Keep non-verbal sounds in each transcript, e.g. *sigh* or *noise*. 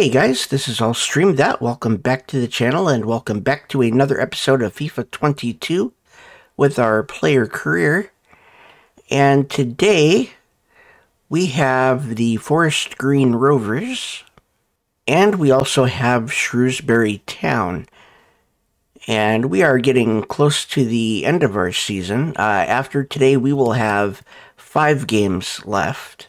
Hey guys, this is All Stream That. Welcome back to the channel and welcome back to another episode of FIFA 22 with our player career. And today we have the Forest Green Rovers and we also have Shrewsbury Town. And we are getting close to the end of our season. Uh, after today, we will have five games left.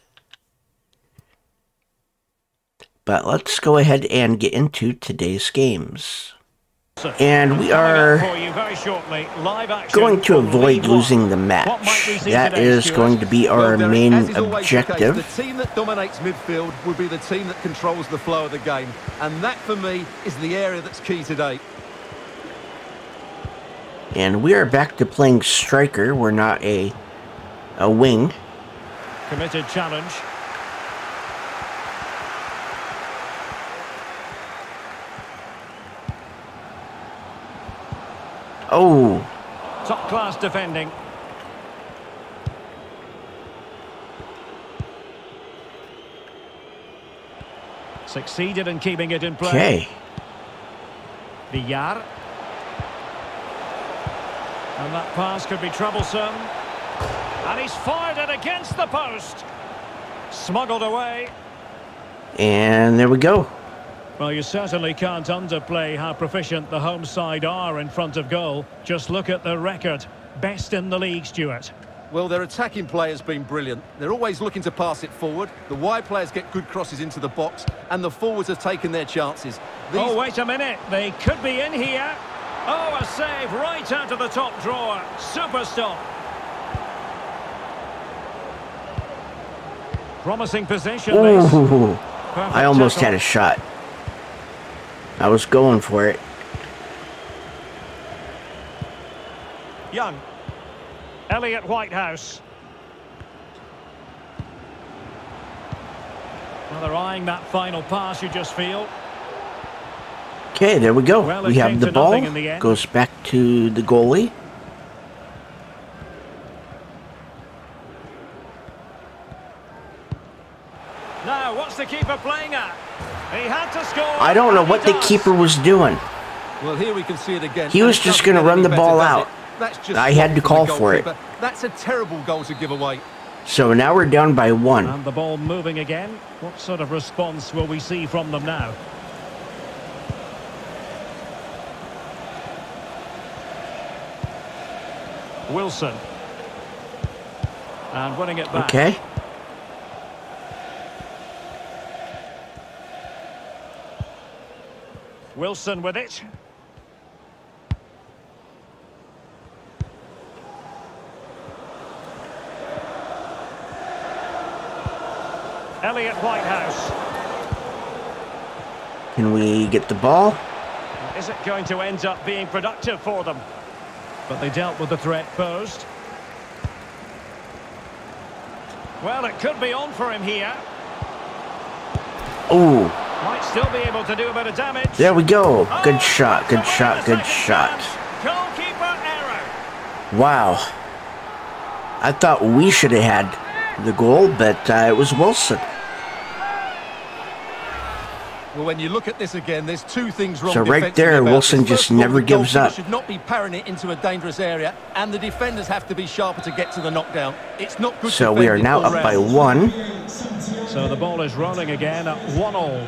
But let's go ahead and get into today's games. And we are going to avoid losing the match. That is going to be our main objective. The team that dominates midfield will be the team that controls the flow of the game. And that, for me, is the area that's key today. And we are back to playing striker. We're not a, a wing. Committed challenge. Oh. Top class defending. Succeeded in keeping it in play. Okay. Villar. And that pass could be troublesome. And he's fired it against the post. Smuggled away. And there we go. Well, you certainly can't underplay how proficient the home side are in front of goal. Just look at the record. Best in the league, Stuart. Well, their attacking play has been brilliant. They're always looking to pass it forward. The wide players get good crosses into the box, and the forwards have taken their chances. These... Oh, wait a minute. They could be in here. Oh, a save right out of the top drawer. Super stop. Promising position. Ooh, I almost tackle. had a shot. I was going for it. Young. Elliot Whitehouse. Well, they're eyeing that final pass, you just feel. Okay, there we go. Well, we have the ball. The Goes back to the goalie. Now, what's the keeper playing at? He had to score. I don't know what the keeper was doing. Well, here we can see it again. He was just going to run the ball out. I had to call for it. That's a terrible goal to give away. So now we're down by one. And the ball moving again. What sort of response will we see from them now? Wilson. And winning it back. Okay. Wilson with it. Elliot Whitehouse. Can we get the ball? Is it going to end up being productive for them? But they dealt with the threat posed. Well, it could be on for him here. Oh. Might still be able to do a bit of damage. There we go. Good oh, shot, good shot, good shot. Goalkeeper error. Wow. I thought we should have had the goal, but uh, it was Wilson. Well, when you look at this again, there's two things wrong. So right there, Wilson just never gives up. Should not be parrying it into a dangerous area, and the defenders have to be sharper to get to the knockdown. It's not good. So we are now up by one. So the ball is rolling again at one all.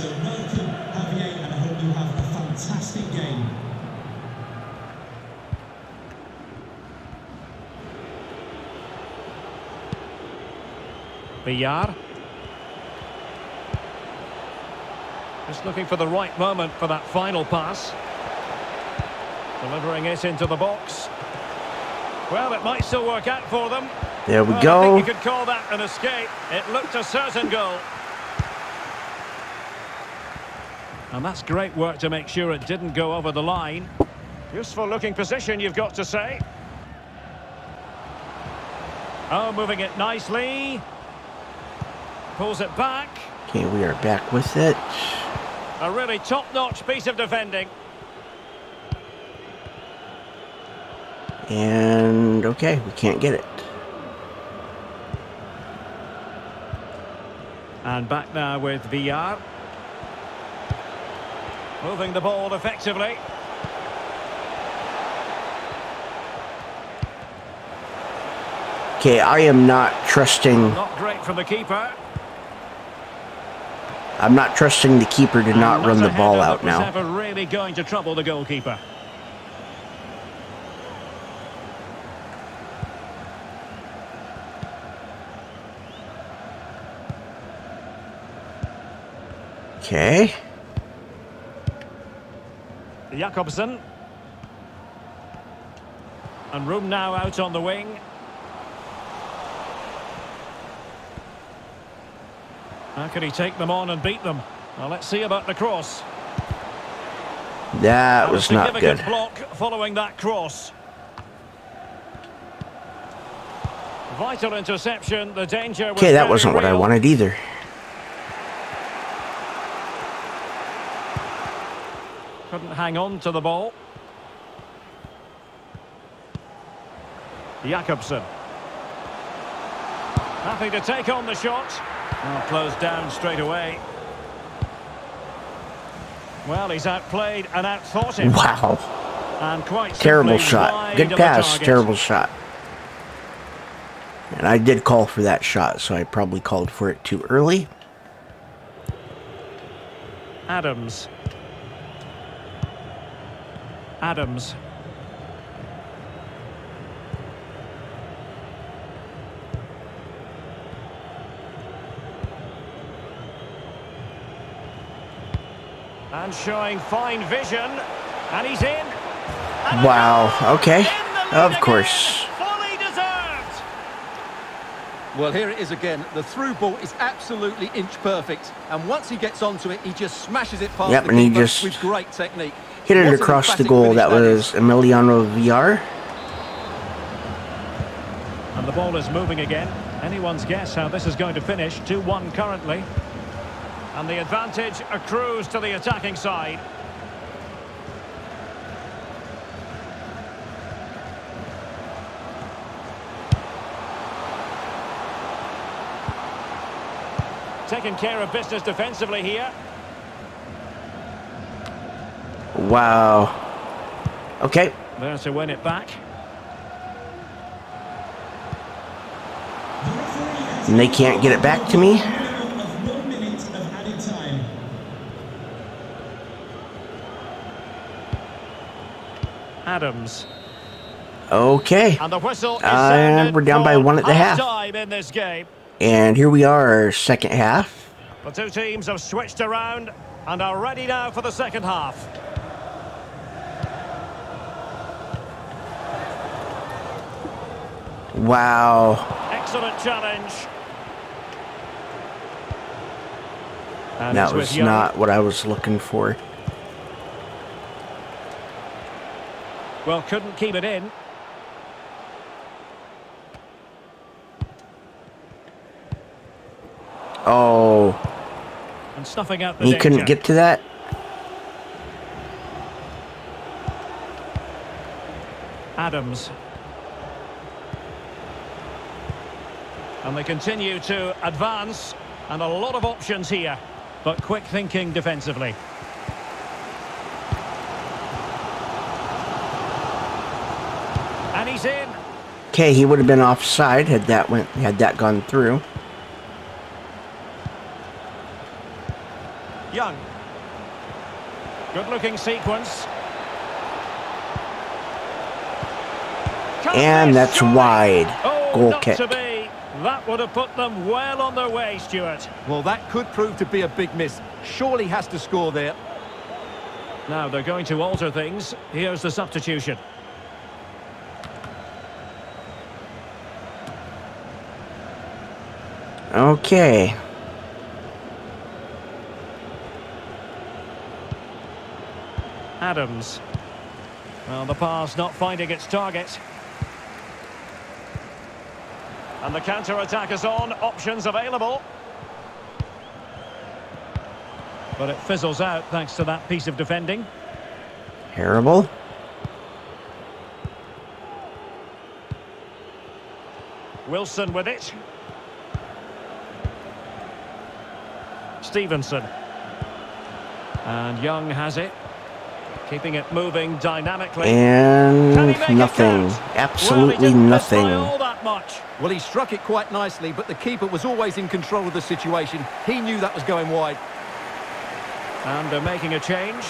So welcome, Javier, and I hope you have a fantastic game. Villar. Just looking for the right moment for that final pass. Delivering it into the box. Well, it might still work out for them. There we well, go. I think you could call that an escape. It looked a certain goal. And that's great work to make sure it didn't go over the line. Useful looking position, you've got to say. Oh, moving it nicely. Pulls it back. Okay, we are back with it. A really top-notch piece of defending. And, okay, we can't get it. And back now with Villar. Moving the ball effectively. Okay, I am not trusting... Not great from the keeper. I'm not trusting the keeper to not run the ball out now. never really going to trouble the goalkeeper. Okay. Jakobsen. And room now out on the wing. How can he take them on and beat them? Well, let's see about the cross. That A was not good. block following that cross. Vital interception. The danger. Okay, that wasn't what I wanted either. Couldn't hang on to the ball. Jakobsen. Happy to take on the shot. Well, closed down straight away. Well, he's outplayed and outthought him. Wow. And quite Terrible shot. Good pass. Terrible shot. And I did call for that shot, so I probably called for it too early. Adams. Adams. And showing fine vision. And he's in. And Wow, okay. In Of course. Well, here it is again. The through ball is absolutely inch perfect. And once he gets onto it, he just smashes it past Yep, the and he keeper just with great technique. Hit it across the goal. That was Emiliano Villar. And the ball is moving again. Anyone's guess how this is going to finish. 2-1 currently. And the advantage accrues to the attacking side. Taking care of business defensively here. Wow. Okay. There to win it back. And they can't get it back to me. One minute of added time. Adams. Okay. And the whistle is And sounded we're down by one at the half. half-time in this game. And here we are, second half. The two teams have switched around and are ready now for the second half. Wow. Excellent challenge. And That was not what I was looking for. Well, couldn't keep it in. Oh, And snuffing out the he danger. couldn't get to that? Adams. And they continue to advance. And a lot of options here. But quick thinking defensively. And he's in. Okay, he would have been offside had that went had that gone through. Young. Good looking sequence. And that's wide. Oh, Goal kick. To be. That would have put them well on their way, Stuart. Well, that could prove to be a big miss. Surely has to score there. Now they're going to alter things. Here's the substitution. Okay. Adams. Well, the pass not finding its target. And the counter-attack is on. Options available. But it fizzles out thanks to that piece of defending. Terrible. Wilson with it. Stevenson. And Young has it. Keeping it moving dynamically. And Can he make it nothing. Absolutely well, he didn't nothing. All much. Well, he struck it quite nicely, but the keeper was always in control of the situation. He knew that was going wide. And they're making a change.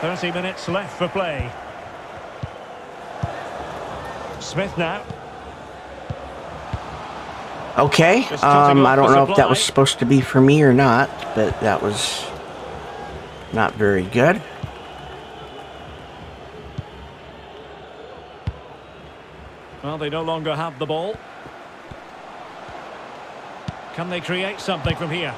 Thirty minutes left for play. Smith now. Okay. Um, I don't the know if that was supposed to be for me or not, but that was not very good. Well, they no longer have the ball. Can they create something from here?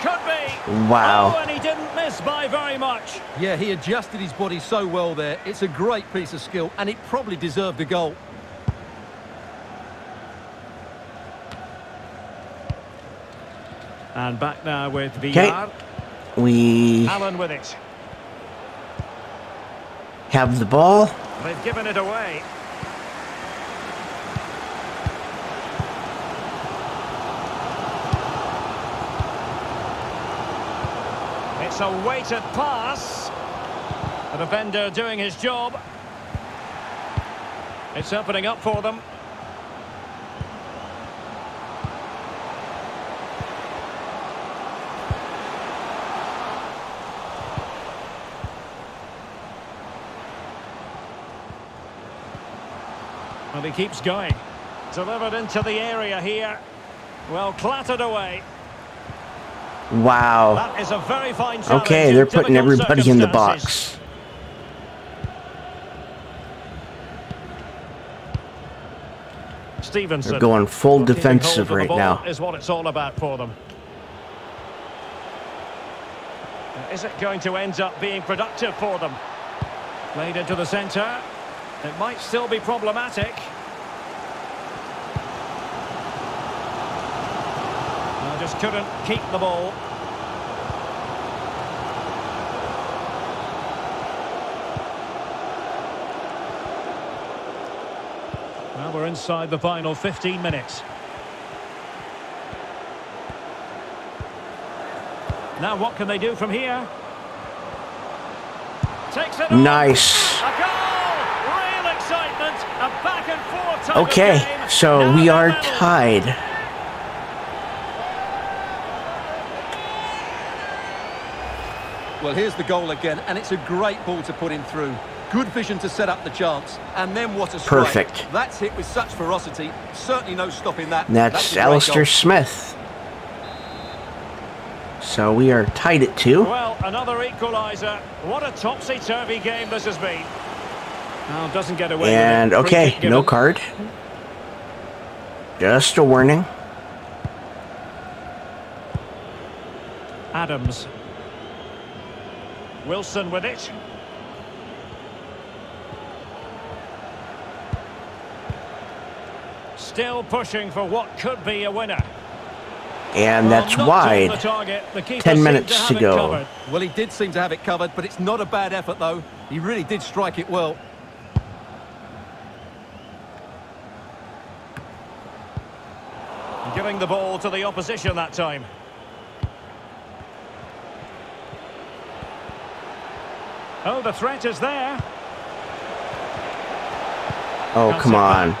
Could be. Wow. Oh, and he didn't miss by very much. Yeah, he adjusted his body so well there. It's a great piece of skill, and it probably deserved a goal. And back now with Okay. VR. We Allen with it. have the ball. They've given it away. It's a weighted pass. The defender doing his job. It's opening up for them. Well, he keeps going. Delivered into the area here. Well, clattered away. Wow. That is a very fine. Okay, they're putting everybody in the box. Stevenson. They're going full defensive hold of the right now. Is what it's all about for them. Is it going to end up being productive for them? Played into the centre. It might still be problematic. Well, just couldn't keep the ball. Now we're inside the final 15 minutes. Now what can they do from here? Takes it. Nice. A goal! Real excitement. A back and forth type of Okay, so we are medal. tied. Well, here's the goal again, and it's a great ball to put him through. Good vision to set up the chance, and then what a strike. Perfect. That's hit with such ferocity. Certainly no stopping that. And That's, a Alistair goal. Smith. So we are tied at two. Well, another equaliser. What a topsy-turvy game this has been. Now doesn't get away And with it. Okay, no given. card. Just a warning. Adams. Wilson with it. Still pushing for what could be a winner. And that's not on wide. the target. The 10 minutes have to go. covered. Well, he did seem to have it covered, but it's not a bad effort, though. He really did strike it well. Giving the ball to the opposition that time. Oh, the threat is there. Oh, Cuts come on.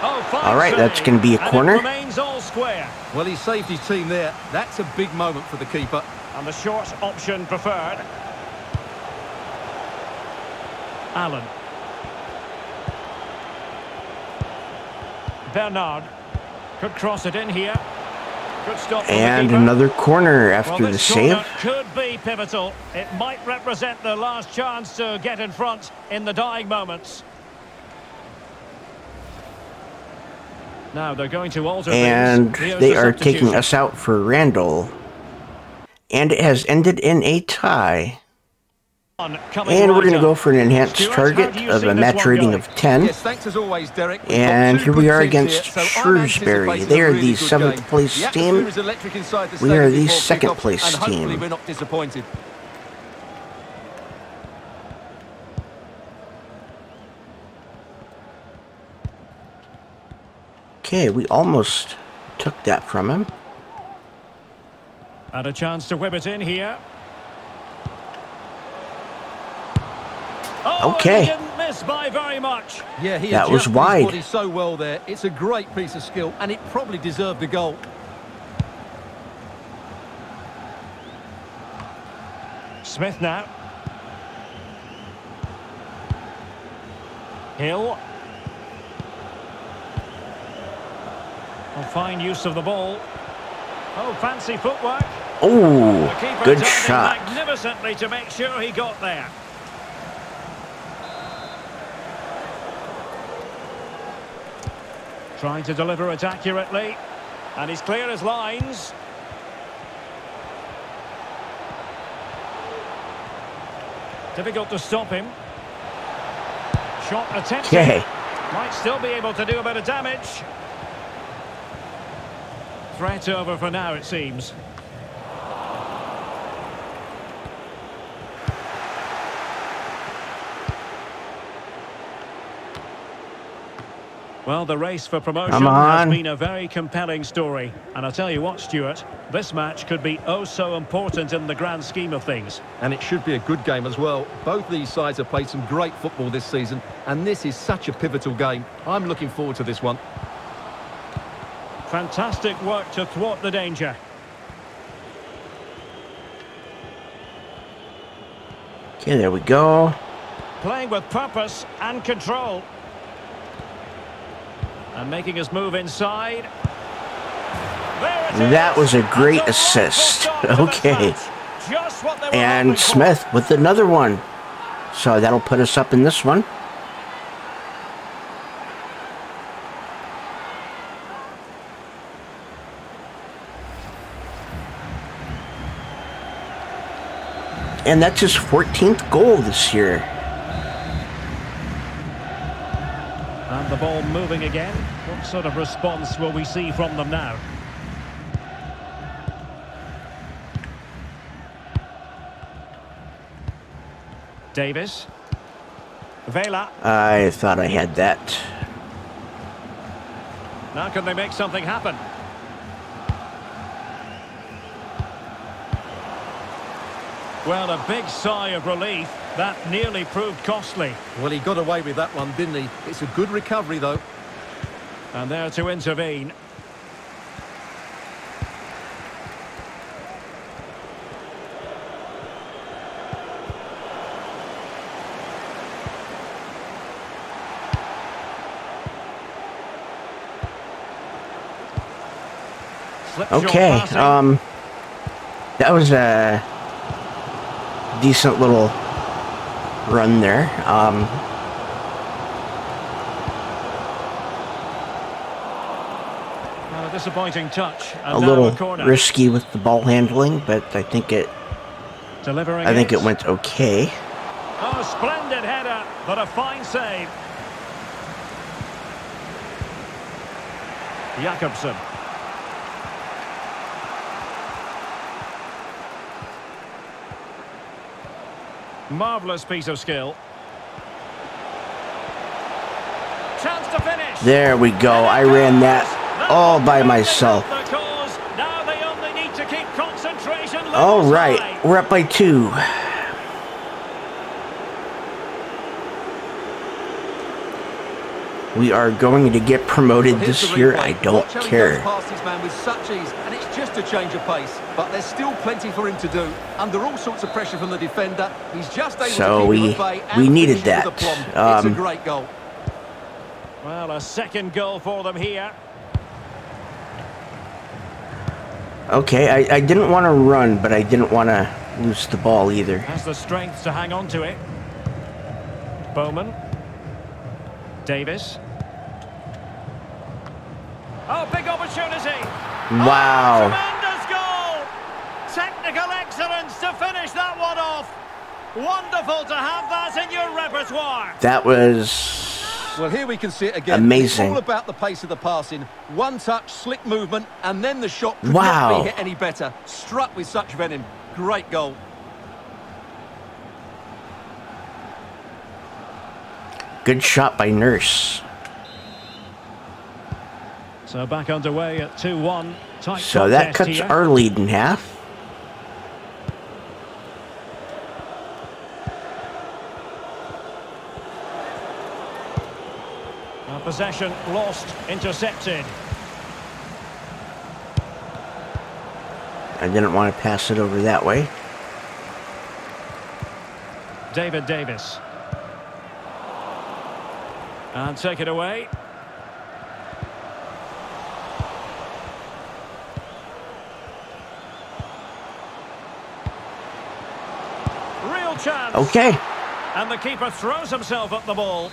Oh, fine All right, that's gonna be a corner. remains all square. Well, he saved his team there. That's a big moment for the keeper. And the short option preferred. Allen. Bernard. Could cross it in here. Good stop from the And another corner after well, the save. could be pivotal. It might represent the last chance to get in front in the dying moments. Now they're going to alter And they are taking us out for Randall. And it has ended in a tie. And we're going to go for an enhanced target of a match rating of 10. Yes, thanks as always, Derek. And here we are against here, so I'm Shrewsbury. They are the seventh place team. atmosphere is electric inside the We are the second place team. we're not disappointed. Okay, we almost took that from him. And a chance to whip it in here. Oh, okay. He didn't miss by very much. Yeah, he That was adjusted his wide. body so well there. It's a great piece of skill, and it probably deserved a goal. Smith now. Hill. Well, fine use of the ball. Oh, fancy footwork. The Oh, good shot. magnificently to make sure he got there. Trying to deliver it accurately. And he's clear as lines. Difficult to stop him. Shot attempted. Okay. Might still be able to do a bit of damage. Threat over for now, it seems. Well, the race for promotion has been a very compelling story. And I'll tell you what, Stuart, this match could be oh so important in the grand scheme of things. And it should be a good game as well. Both these sides have played some great football this season, and this is such a pivotal game. I'm looking forward to this one. Fantastic work to thwart the danger. Okay, there we go. Playing with purpose and control. And making his move inside. There it is. That was a great That's a wonderful assist. start to this Okay. match. Just what they were hoping And. Smith with another one. So that'll put us up in this one. And that's his 14th goal this year. Ball moving again. What sort of response will we see from them now? Davis. Vela. I thought I had that. Now can they make something happen? Well, a big sigh of relief. That nearly proved costly. Well, he got away with that one, didn't he? It's a good recovery, though. And there to intervene. Okay, um, that was a decent little run there. Um, Well, a disappointing touch. And a little a risky with the ball handling, but I think it, Delivering I think it. it went okay. Oh, splendid header, but a fine save. Jakobsen. Marvellous piece of skill. Chance to finish. There we go. I ran that all by myself. The cause. Now they only need to keep concentration All levels right, high. we're up by two. We are going to get promoted this year. I don't Watch how he care. Goes past his man with such ease, and it's just a change of pace. But there's still plenty for him to do. Under all sorts of pressure from the defender, he's just able So to keep we- him at bay and we needed finish it with that. aplomb. it's Um, a great goal. Well, a second goal for them here. Okay, I, I didn't want to run, but I didn't want to lose the ball either. Has the strength to hang on to it. Bowman. Davis. Oh, big opportunity. Wow. Tremendous goal. Technical excellence to finish that one off. Wonderful to have that in your repertoire. That was Well, here we can see it again. Amazing. It's all about the pace of the passing. One touch, slick movement, and then the shot could Wow. not be hit any better. Struck with such venom. Great goal. good shot by Nurse. So back underway at 2-1. Tight So that cuts here. our lead in half. Uh, possession lost, intercepted. I didn't want to pass it over that way. David Davis. And take it away. Real chance. Okay. And the keeper throws himself at the ball.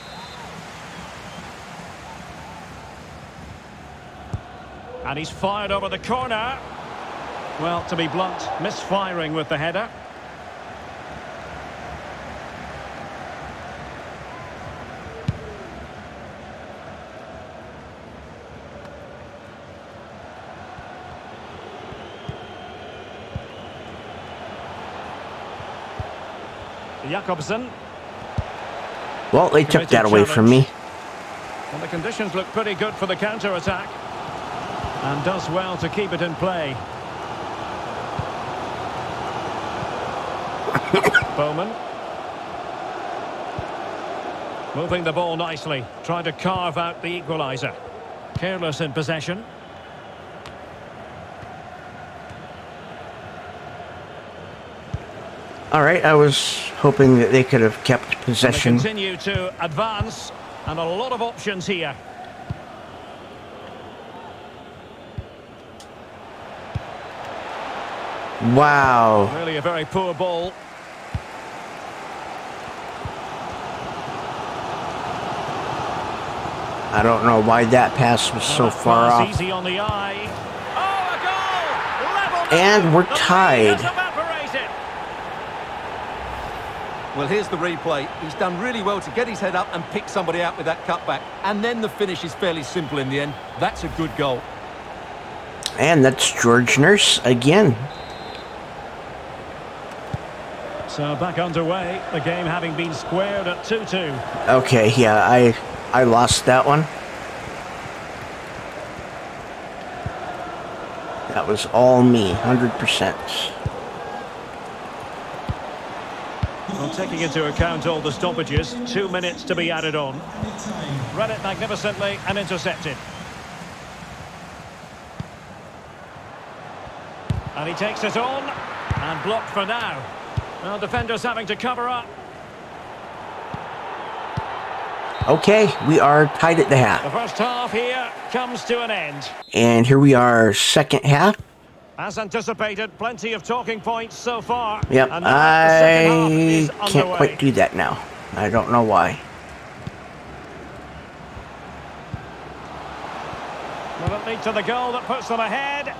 And he's fired over the corner. Well, to be blunt, misfiring with the header. Jakobsen. Well, they took that away from me. And the conditions look pretty good for the counter-attack. And does well to keep it in play. *coughs* Bowman. Moving the ball nicely, trying to carve out the equaliser. Careless in possession. All right, I was hoping that they could have kept possession. continue to advance, and a lot of options here. Wow. Really a very poor ball. I don't know why that pass was so far off. Easy on the eye. Oh, a goal! Level And we're tied. has evaporated. Well, here's the replay. He's done really well to get his head up and pick somebody out with that cutback. And then the finish is fairly simple in the end. That's a good goal. And that's George Nurse again. So back underway, the game having been squared at 2-2. Okay, yeah, I I lost that one. That was all me, 100%. Well, taking into account all the stoppages, two minutes to be added on. Read it magnificently and intercepted. And he takes it on and blocked for now. Well, defenders having to cover up. Okay, we are tied at the half. The first half here comes to an end. And here we are, second half. As anticipated, plenty of talking points so far. Yep, And now the second half I can't quite do that now. I don't know why. Will it lead to the goal that puts them ahead?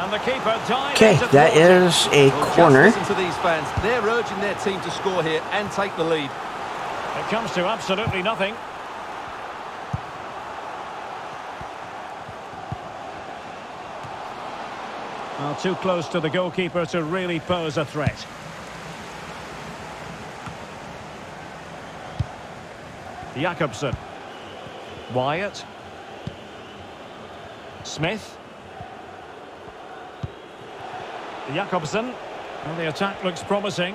And the keeper dives Okay, into that thwart it. is a Well, corner. Just listen to these fans. They're urging their team to score here and take the lead. It comes to absolutely nothing. Well, too close to the goalkeeper to really pose a threat. Jakobsen. Wyatt. Smith. Jakobsen. Well, the attack looks promising.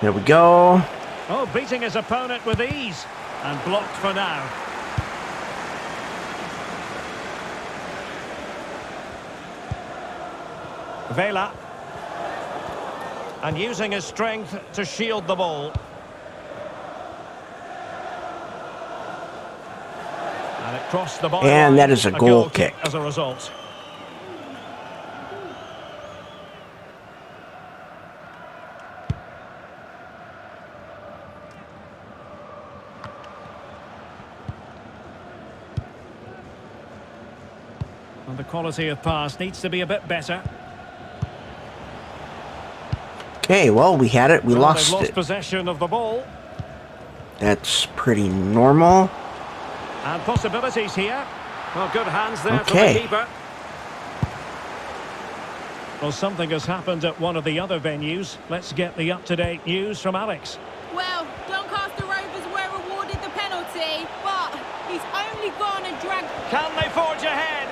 There we go. Oh, beating his opponent with ease. And blocked for now. Vela. And using his strength to shield the ball. And it crossed the byline. And that is a goal kick kick. as a result. And the quality of pass needs to be a bit better. Okay, well, we had it. We Well, lost they've lost it. possession of the ball. That's pretty normal. And possibilities here. Well, good hands there from Okay. the keeper. Well, something has happened at one of the other venues. Let's get the up-to-date news from Alex. Well, Doncaster Rovers were awarded the penalty, but he's only gone and dragged Can they forge ahead?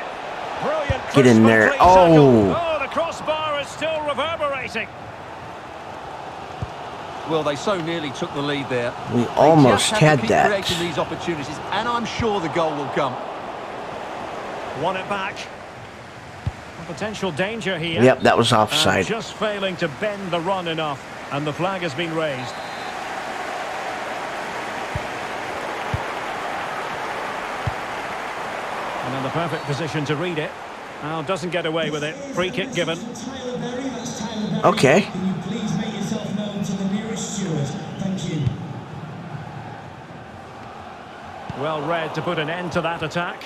Brilliant. Get in there. Oh. Oh, the crossbar is still reverberating. Well, they so nearly took the lead there. We They almost just have to had keep that. creating these opportunities, and I'm sure the goal will come. Won it back. Potential danger here. Yep, that was And offside. just failing to bend the run enough. And the flag has been raised. And in the perfect position to read it. Now doesn't get away with it. Free kick given. Tyler Berry, that's Tyler Berry. Okay. Can you please make yourself known to the nearest steward? Thank you. Well read to put an end to that attack.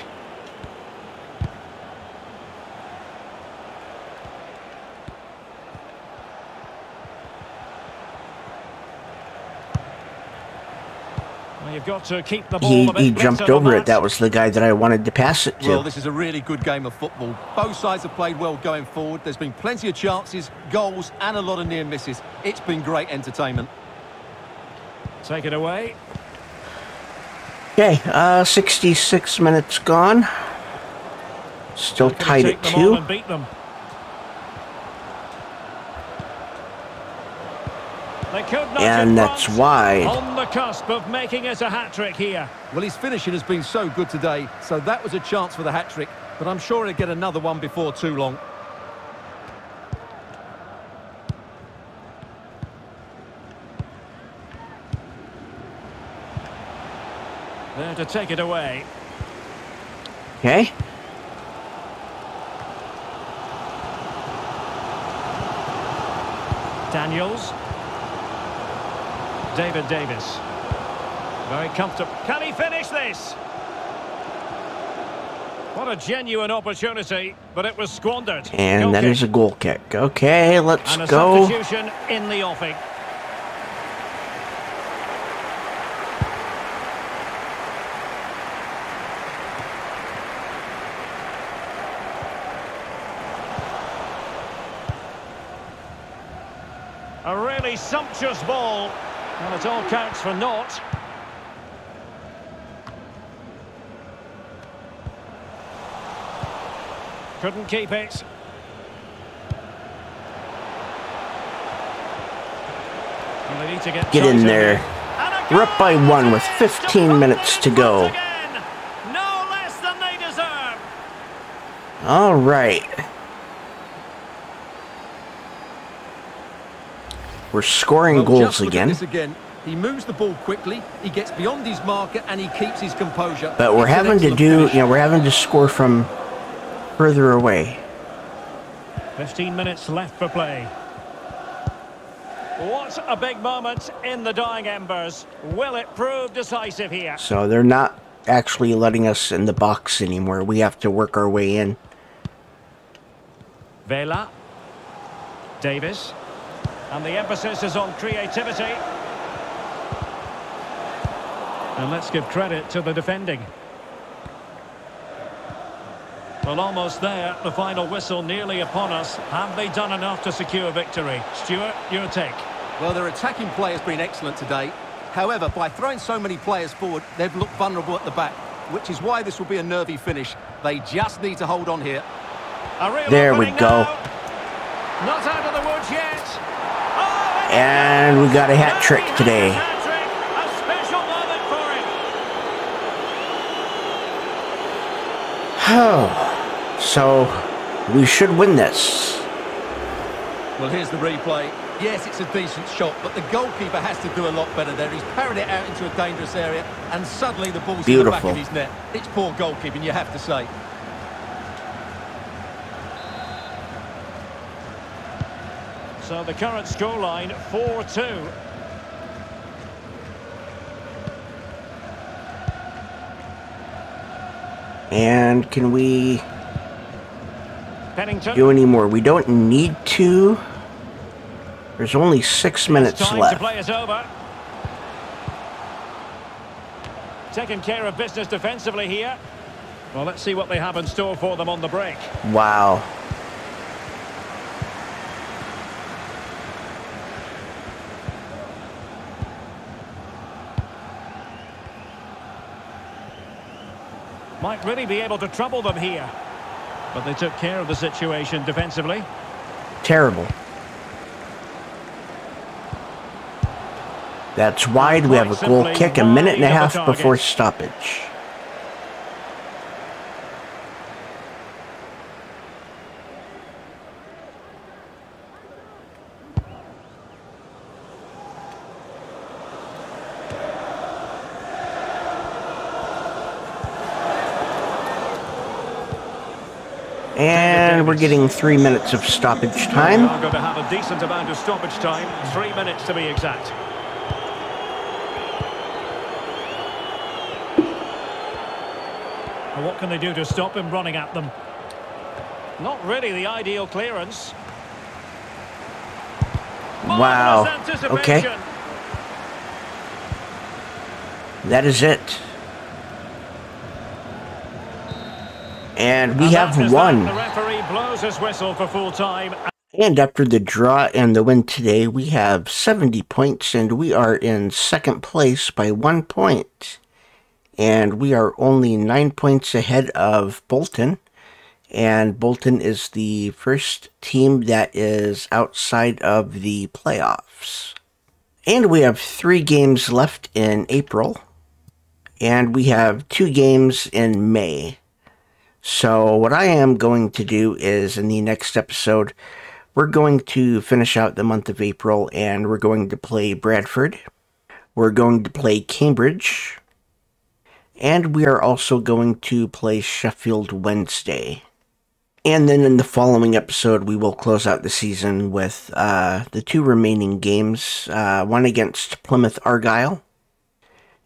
Well, you've got to keep the ball He, he jumped over it. that. That was the guy that I wanted to pass it to. Well, this is a really good game of football. Both sides have played well going forward. There's been plenty of chances, goals, and a lot of near misses. It's been great entertainment. Take it away. Okay, uh, 66 minutes gone. Still Gonna tied at two. and beat them. They could not And that's why. On the cusp of making it a hat-trick here. Well, his finishing has been so good today, so that was a chance for the hat-trick. But I'm sure he'll get another one before too long. To take it away. Okay. Daniels. David Davis. Very comfortable. Can he finish this? What a genuine opportunity, but it was squandered. And Goal that kick. is a goal kick. Okay, let's And a go. substitution in the offing. A really sumptuous ball. And it all counts for naught. Couldn't keep it. And they need to get in there. We're up by one with 15 minutes to go. No less than they deserve. All right. We're scoring Well, goals just look at again, again. He moves the ball quickly, he gets beyond his marker, and he keeps his composure. but we're It's having to do, finish. you know, we're having to score from further away. 15 minutes left for play. What a big moment in the dying embers. Will it prove decisive here? So they're not actually letting us in the box anymore. We have to work our way in. Vela. Davis. And the emphasis is on creativity. And let's give credit to the defending. Well, almost there. The final whistle nearly upon us. Have they done enough to secure victory? Stuart, your take. Well, their attacking play has been excellent today. However, by throwing so many players forward, they've looked vulnerable at the back, which is why this will be a nervy finish. They just need to hold on here. A real There we go. now. Not out of the woods yet. It's And we got a hat trick today. a hat-trick. A special moment for him. Oh, so we should win this. Well, here's the replay. Yes, it's a decent shot, but the goalkeeper has to do a lot better there. He's parried it out into a dangerous area, and suddenly the ball's in the back of his net. It's poor goalkeeping, you have to say. So the current scoreline 4-2. And can we Pennington. do any more? We don't need to. There's only six minutes time left. to play over. Taking care of business defensively here. Well, let's see what they have in store for them on the break. Wow. Might really be able to trouble them here. But they took care of the situation defensively. Terrible. That's wide. We have a goal kick a minute and a half before stoppage. And we're getting three minutes of stoppage We time. are going to have a decent amount of stoppage time. Three minutes to be exact. What can they do to stop him running at them? Not really the ideal clearance. Wow. Okay. That is it. And we have won. The referee blows his whistle for full time. And after the draw and the win today, we have 70 points and we are in second place by one point. And we are only nine points ahead of Bolton. And Bolton is the first team that is outside of the playoffs. And we have three games left in April. And we have two games in May. So, what I am going to do is in the next episode, we're going to finish out the month of April and we're going to play Bradford. We're going to play Cambridge. And we are also going to play Sheffield Wednesday. And then in the following episode, we will close out the season with uh, the two remaining games uh, one against Plymouth Argyle,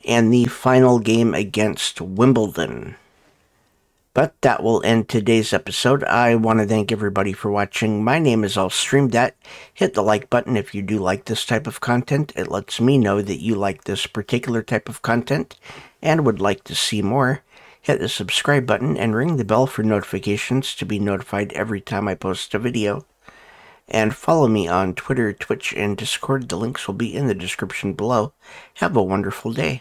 and the final game against Wimbledon. But that will end today's episode. I want to thank everybody for watching. My name is illstreamthat. Hit the like button if you do like this type of content. It lets me know that you like this particular type of content and would like to see more. Hit the subscribe button and ring the bell for notifications to be notified every time I post a video. And follow me on Twitter, Twitch, and Discord. The links will be in the description below. Have a wonderful day.